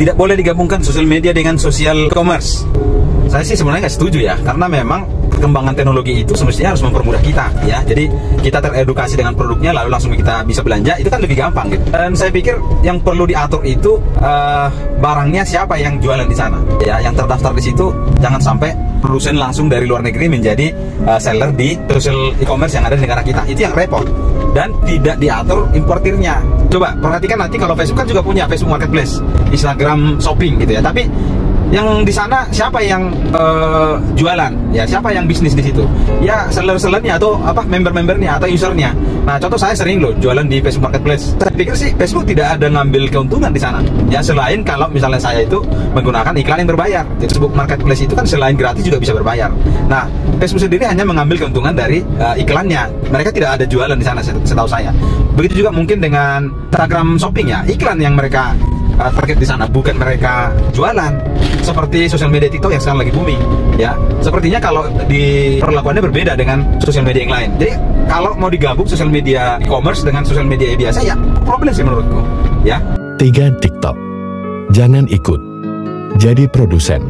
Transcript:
tidak boleh digabungkan sosial media dengan sosial commerce. Saya sih sebenarnya nggak setuju ya, karena memang perkembangan teknologi itu semestinya harus mempermudah kita ya. Jadi kita teredukasi dengan produknya lalu langsung kita bisa belanja itu kan lebih gampang gitu. Dan saya pikir yang perlu diatur itu uh, barangnya siapa yang jualan di sana ya, yang terdaftar di situ jangan sampai produsen langsung dari luar negeri menjadi uh, seller di social e-commerce yang ada di negara kita. Itu yang repot dan tidak diatur importirnya. Coba perhatikan nanti kalau Facebook kan juga punya Facebook Marketplace, Instagram Shopping gitu ya. Tapi yang di sana siapa yang uh, jualan? Ya siapa yang bisnis di situ? Ya seller-sellernya atau apa member-membernya atau usernya. Nah contoh saya sering loh jualan di Facebook Marketplace. Saya pikir sih Facebook tidak ada ngambil keuntungan di sana. Ya selain kalau misalnya saya itu menggunakan iklan yang berbayar. Jadi Facebook Marketplace itu kan selain gratis juga bisa berbayar. Nah Facebook sendiri hanya mengambil keuntungan dari uh, iklannya. Mereka tidak ada jualan di sana setahu saya. Begitu juga mungkin dengan Instagram Shopping ya iklan yang mereka uh, target di sana bukan mereka jualan. Seperti sosial media TikTok yang sekarang lagi booming ya. Sepertinya kalau di perlakuannya berbeda dengan sosial media yang lain. Jadi kalau mau digabung sosial media e-commerce dengan sosial media biasa ya problem sih menurutku ya. Tiga TikTok. Jangan ikut. Jadi produsen